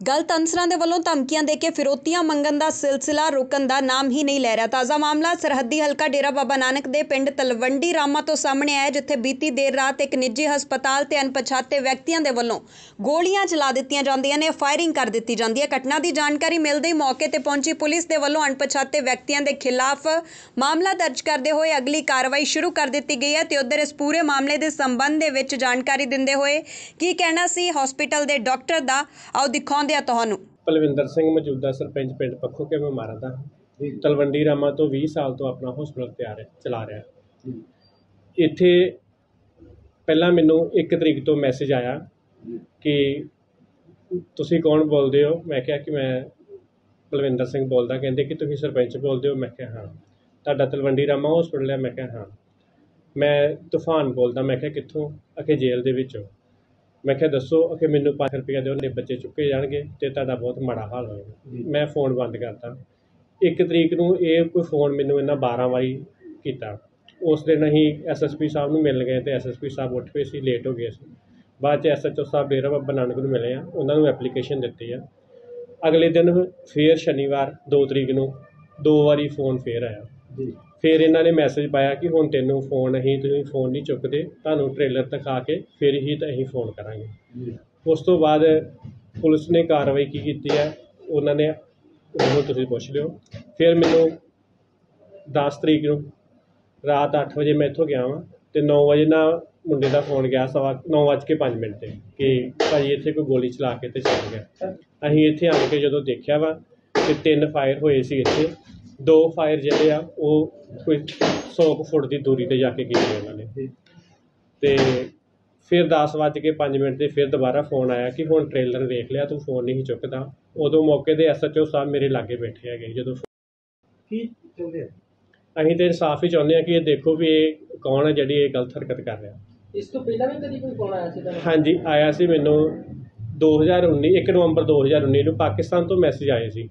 ਗਲਤ ਅਨਸਰਾਂ ਦੇ ਵੱਲੋਂ ਧਮਕੀਆਂ ਦੇ ਕੇ ਫਿਰੋਤੀਆਂ ਮੰਗਣ ਦਾ ਸਿਲਸਿਲਾ ਰੁਕਣ ਦਾ ਨਾਮ ਹੀ ਨਹੀਂ ਲੈ ਰਿਹਾ। ਤਾਜ਼ਾ ਮਾਮਲਾ ਸਰਹੱਦੀ ਹਲਕਾ ਡੇਰਾ ਬਾਬਾ ਨਾਨਕ ਦੇ ਪਿੰਡ ਤਲਵੰਡੀ ਰਾਮਾ ਤੋਂ ਸਾਹਮਣੇ ਆਇਆ ਜਿੱਥੇ ਬੀਤੀ ਦੇਰ ਰਾਤ ਇੱਕ ਨਿੱਜੀ ਹਸਪਤਾਲ ਤੇ ਅਣਪਛਾਤੇ ਵਿਅਕਤੀਆਂ ਦੇ ਵੱਲੋਂ ਗੋਲੀਆਂ ਚਲਾ ਦਿੱਤੀਆਂ ਜਾਂਦੀਆਂ ਨੇ, ਫਾਇਰਿੰਗ ਕਰ ਦਿੱਤੀ ਜਾਂਦੀ ਹੈ। ਘਟਨਾ ਦੀ ਜਾਣਕਾਰੀ ਮਿਲਦੇ ਹੀ ਮੌਕੇ ਤੇ ਪਹੁੰਚੀ ਪੁਲਿਸ ਦੇ ਵੱਲੋਂ ਅਣਪਛਾਤੇ ਵਿਅਕਤੀਆਂ ਦੇ ਖਿਲਾਫ ਮਾਮਲਾ ਦਰਜ ਕਰਦੇ ਹੋਏ ਅਗਲੀ ਕਾਰਵਾਈ ਸ਼ੁਰੂ ਕਰ ਦਿੱਤੀ ਗਈ ਹੈ ਤੇ ਉਧਰ ਇਸ ਪੂਰੇ ਮਾਮਲੇ ਦੇ ਸੰਬੰਧ ਦੇ ਵਿੱਚ ਜਾਣਕਾਰੀ ਦਿੰਦੇ ਹੋਏ ਕੀ ਕਹਿਣਾ ਸੀ ਹਸਪੀਟਲ ਦੇ ਡਾਕਟਰ ਦਾ? ਆਓ ਦਿਖਾਉਣ ਦਿਖਾਉਂਦੇ ਆ ਤੁਹਾਨੂੰ? ਪਲਵਿੰਦਰ ਸਿੰਘ ਮੌਜੂਦਾ ਸਰਪੰਚ ਪਿੰਡ ਪੱਖੋ ਕੇ ਬਿਮਾਰਾਂ ਦਾ। ਤਲਵੰਡੀ ਰਾਮਾ ਤੋਂ 20 ਸਾਲ ਤੋਂ ਆਪਣਾ ਹਸਪਤਾਲ ਤਿਆਰ ਹੈ ਚਲਾ ਰਿਹਾ। ਇੱਥੇ ਪਹਿਲਾਂ ਮੈਨੂੰ 1 ਤਰੀਕ ਤੋਂ ਮੈਸੇਜ ਆਇਆ ਕਿ ਤੁਸੀਂ ਕੌਣ ਬੋਲਦੇ ਹੋ? ਮੈਂ ਕਿਹਾ ਕਿ ਮੈਂ ਪਲਵਿੰਦਰ ਸਿੰਘ ਬੋਲਦਾ। ਕਹਿੰਦੇ ਕਿ ਤੁਸੀਂ ਸਰਪੰਚ ਬੋਲਦੇ ਹੋ? ਮੈਂ ਕਿਹਾ ਹਾਂ। ਤੁਹਾਡਾ ਤਲਵੰਡੀ ਰਾਮਾ ਹਸਪਤਾਲ ਹੈ? ਮੈਂ ਕਿਹਾ ਹਾਂ। ਮੈਂ ਤੂਫਾਨ ਬੋਲਦਾ। ਮੈਂ ਕਿਹਾ ਕਿੱਥੋਂ? ਅਖੇ ਜੇਲ੍ਹ ਦੇ ਵਿੱਚੋਂ। ਮੈਂ ਕਿਹਾ ਦੱਸੋ ਕਿ ਮੈਨੂੰ 5 ਰੁਪਏ ਦਿਓ ਨੇ ਬੱਚੇ ਚੁੱਕੇ ਜਾਣਗੇ ਤੇ ਤੁਹਾਡਾ ਬਹੁਤ ਮਾੜਾ ਹਾਲ ਹੋਏਗਾ। ਮੈਂ ਫੋਨ ਬੰਦ ਕਰਤਾ। ਇੱਕ ਤਰੀਕ ਨੂੰ ਇਹ ਕੋਈ ਫੋਨ ਮੈਨੂੰ ਇਹਨਾਂ 12 ਵਾਰੀ ਕੀਤਾ। ਉਸ ਦਿਨ ਅਸੀਂ ਐਸਐਸਪੀ ਸਾਹਿਬ ਨੂੰ ਮਿਲ ਗਏ ਤੇ ਐਸਐਸਪੀ ਸਾਹਿਬ ਉੱਠ ਪਏ ਸੀ ਲੇਟ ਹੋ ਗਏ ਸੀ ਬਾਅਦ ਚ ਐਸਐਚਓ ਸਾਹਿਬ ਡੇਰਾ ਬਾਬਾ ਨਾਨਕ ਨੂੰ ਮਿਲੇ ਆ ਉਹਨਾਂ ਨੂੰ ਐਪਲੀਕੇਸ਼ਨ ਦਿੱਤੀ ਆ। ਅਗਲੇ ਦਿਨ ਫੇਰ ਸ਼ਨੀਵਾਰ 2 ਤਰੀਕ ਨੂੰ ਦੋ ਵਾਰੀ ਫੋਨ ਫੇਰ ਆਇਆ। ਫਿਰ ਇਹਨਾਂ ਨੇ ਮੈਸੇਜ ਪਾਇਆ ਕਿ ਹੁਣ ਤੈਨੂੰ ਫੋਨ ਅਸੀਂ ਤੁਸੀਂ ਫੋਨ ਨਹੀਂ ਚੁੱਕਦੇ ਤੁਹਾਨੂੰ ਟ੍ਰੇਲਰ ਦਿਖਾ ਕੇ ਫਿਰ ਹੀ ਤਾਂ ਅਸੀਂ ਫੋਨ ਕਰਾਂਗੇ। ਉਸ ਤੋਂ ਬਾਅਦ ਪੁਲਿਸ ਨੇ ਕਾਰਵਾਈ ਕੀ ਕੀਤੀ ਹੈ ਉਹਨਾਂ ਨੇ ਉਹ ਤੁਸੀਂ ਪੁੱਛ ਲਿਓ। ਫਿਰ ਮੈਨੂੰ 10 ਤਰੀਕ ਨੂੰ ਰਾਤ 8 ਵਜੇ ਮੈਂ ਇੱਥੋਂ ਗਿਆ ਵਾਂ ਤੇ 9 ਵਜੇ ਨਾ ਮੁੰਡੇ ਦਾ ਫੋਨ ਗਿਆ ਸਵਾ 9:05 ਮਿੰਟ ਤੇ ਕਿ ਭਾਜੀ ਇੱਥੇ ਕੋਈ ਗੋਲੀ ਚਲਾ ਕੇ ਤੇ ਚੱਲ ਗਿਆ। ਅਸੀਂ ਇੱਥੇ ਆਣ ਕੇ ਜਦੋਂ ਦੇਖਿਆ ਵਾ ਕਿ ਤਿੰਨ ਫਾਇਰ ਹੋਏ ਸੀ ਇੱਥੇ ਦੋ ਫਾਇਰ ਜਿਹੜੇ ਆ ਉਹ ਕੋਈ 100 ਕੁ ਫੁੱਟ ਦੀ ਦੂਰੀ ਤੇ ਜਾ ਕੇ ਕੀਤੇ ਉਹਨਾਂ ਨੇ। ਤੇ ਫਿਰ 10 ਵੱਜ ਕੇ 5 ਮਿੰਟ ਤੇ ਫਿਰ ਦੁਬਾਰਾ ਫੋਨ ਆਇਆ ਕਿ ਹੁਣ ਟ੍ਰੇਲਰ ਵੇਖ ਲਿਆ ਤੂੰ ਫੋਨ ਨਹੀਂ ਚੁੱਕਦਾ। ਉਦੋਂ ਮੌਕੇ ਦੇ ਐਸਐਚਓ ਸਾਹਿਬ ਮੇਰੇ ਲਾਗੇ ਬੈਠੇ ਹੈਗੇ ਜਦੋਂ ਕੀ ਚਾਹੁੰਦੇ ਆ? ਅਸੀਂ ਤੇ ਇਨਸਾਫ ਹੀ ਚਾਹੁੰਦੇ ਹਾਂ ਕਿ ਇਹ ਦੇਖੋ ਵੀ ਇਹ ਕੌਣ ਹੈ ਜਿਹੜੀ ਇਹ ਗਲਤ ਹਰਕਤ ਕਰ ਰਿਹਾ। ਇਸ ਤੋਂ ਪਹਿਲਾਂ ਵੀ ਕਦੀ ਕੋਈ ਫੋਨ ਆਇਆ ਸੀ ਤੁਹਾਨੂੰ? ਹਾਂਜੀ ਆਇਆ ਸੀ ਮੈਨੂੰ 2019 1 ਨਵੰਬਰ 2019 ਨੂੰ ਪਾਕਿਸਤਾਨ ਤੋਂ ਮੈਸੇਜ ਆਏ ਸੀ।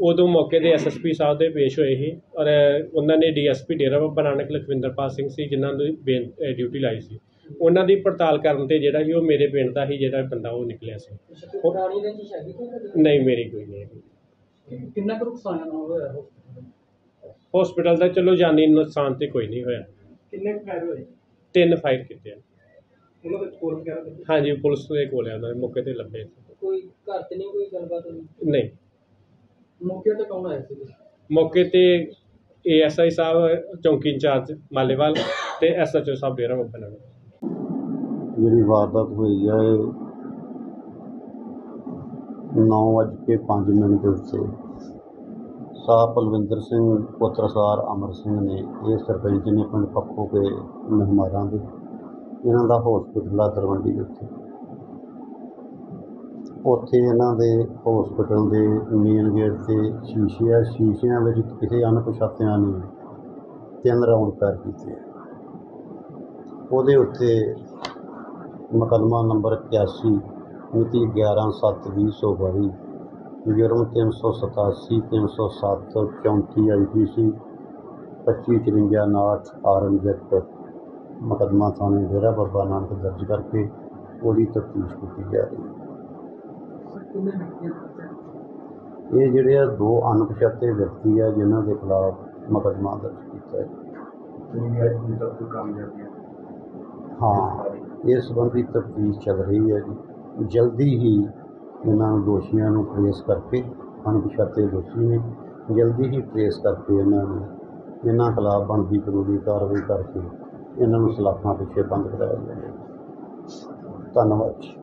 ਉਦੋਂ ਮੌਕੇ ਦੇ ਐਸਐਸਪੀ ਸਾਹਿਬ ਦੇ ਪੇਸ਼ ਹੋਏ ਸੀ ਔਰ ਉਹਨਾਂ ਨੇ ਡੀਐਸਪੀ ਡੇਰਾ ਬਾਬਾ ਨਾਨਕ ਲਖਵਿੰਦਰਪਾਲ ਸਿੰਘ ਸੀ ਜਿਨ੍ਹਾਂ ਅਹ ਡਿਊਟੀ ਲਾਈ ਸੀ। ਉਹਨਾਂ ਦੀ ਪੜਤਾਲ ਕਰਨ ਤੇ ਜਿਹੜਾ ਸੀ ਉਹ ਮੇਰੇ ਪਿੰਡ ਦਾ ਹੀ ਜਿਹੜਾ ਬੰਦਾ ਉਹ ਨਿਕਲਿਆ ਸੀ? ਨਹੀਂ ਮੇਰੀ ਕੋਈ ਨਹੀਂ ਕਿੰਨਾ ਕੁ ਨੁਕਸਾਨ ਹੋਇਆ ਹਸਪੀਟਲ ਦਾ? ਚਲੋ ਜਾਨੀ ਨੁਕਸਾਨ ਤੇ ਕੋਈ ਨਹੀਂ ਹੋਇਆ। ਕਿੰਨੇ ਫਾਇਰ ਹੋਏ? ਤਿੰਨ ਫਾਇਰ ਕੀਤੇ ਆ। ਉਹਨਾਂ ਦੇ ਸਕੋਰ ਵਗੈਰਾ ਦੇ ਹਾਂਜੀ ਪੁਲਿਸ ਦੇ ਕੋਲ ਆ ਉਹਨਾਂ ਦੇ ਮੌਕੇ ਤੇ ਲੱਭੇ ਕੋਈ ਘਰ ਤੇ ਨਹੀਂ ਕੋਈ ਗੱਲਬਾਤ ਨਹੀਂ। ਮੌਕੇ ਤੇ ਕੌਣ ਆਇਆ ਸੀ? ਮੌਕੇ ਤੇ ਏਐਸਆਈ ਸਾਹਿਬ ਚੌਂਕੀ ਇੰਚਾਰਜ ਮਾਲੇਵਾਲ ਤੇ ਐਸਐਚਓ ਸਾਹਿਬ ਡੇਰਾ ਬਾਬਾ ਨਾਨਕ। ਜਿਹੜੀ ਵਾਰਦਾਤ ਹੋਈ ਹੈ ਨੌ ਵੱਜ ਕੇ ਪੰਜ ਮਿੰਟ ਦੇ ਉੱਤੇ ਸਾਹ ਪਲਵਿੰਦਰ ਸਿੰਘ ਪੁੱਤਰ ਸਾਰ ਅਮਰ ਸਿੰਘ ਨੇ ਇਹ ਸਰਪੰਚ ਨੇ ਪਿੰਡ ਪੱਖੋ ਕੇ ਮਹਿਮਾਰਾਂ ਦੇ ਇਹਨਾਂ ਦਾ ਹਸਪੀਟਲ ਆ ਦਰਵੰਡੀ ਉੱਤੇ। ਉੱਥੇ ਇਹਨਾਂ ਦੇ ਹੋਸਪਿਟਲ ਦੇ ਮੇਨ ਗੇਟ ਤੇ ਸ਼ੀਸ਼ੇ ਆ, ਸ਼ੀਸ਼ਿਆਂ ਵਿੱਚ ਕਿਸੇ ਅਣਪਛਾਤਿਆਂ ਨੇ ਤਿੰਨ ਰਾਊਂਡ ਫਾਇਰ ਕੀਤੇ ਉਹਦੇ ਉੱਤੇ ਮੁਕੱਦਮਾ ਨੰਬਰ 81 ਮਿਤੀ 11/7/2022 ਜੁਰਮ 387 307 34 ਆਈਪੀਸੀ 2553 ਨਾਟ ਆਰਮ ਜੈਕਟ ਮੁਕੱਦਮਾ ਥਾਣੇ ਡੇਰਾ ਬਾਬਾ ਨਾਨਕ ਦਰਜ ਕਰਕੇ ਉਹਦੀ ਤਫਤੀਸ਼ ਕੀਤੀ ਜਾ ਰਹੀ ਹੈ। ਇਹ ਜਿਹੜੇ ਆ ਦੋ ਅਣਪਛਾਤੇ ਵਿਅਕਤੀ ਆ ਜਿਨ੍ਹਾਂ ਦੇ ਖਿਲਾਫ ਮੁਕੱਦਮਾ ਦਰਜ ਕੀਤਾ ਹੈ। ਹਾਂ? ਇਸ ਸੰਬੰਧੀ ਤਫਤੀਸ਼ ਚੱਲ ਰਹੀ ਹੈ ਜੀ। ਜਲਦੀ ਹੀ ਇਹਨਾਂ ਨੂੰ ਦੋਸ਼ੀਆਂ ਨੂੰ ਟ੍ਰੇਸ ਕਰਕੇ ਅਣਪਛਾਤੇ ਦੋਸ਼ੀ ਨੇ ਜਲਦੀ ਹੀ ਟ੍ਰੇਸ ਕਰਕੇ ਇਹਨਾਂ ਨੂੰ ਇਹਨਾਂ ਖਿਲਾਫ ਬਣਦੀ ਕਾਨੂੰਨੀ ਕਾਰਵਾਈ ਕਰਕੇ ਇਹਨਾਂ ਨੂੰ ਸਲਾਖਾਂ ਪਿੱਛੇ ਬੰਦ ਕਰਾਇਆ ਜਾਵੇਗਾ ਧੰਨਵਾਦ ਜੀ।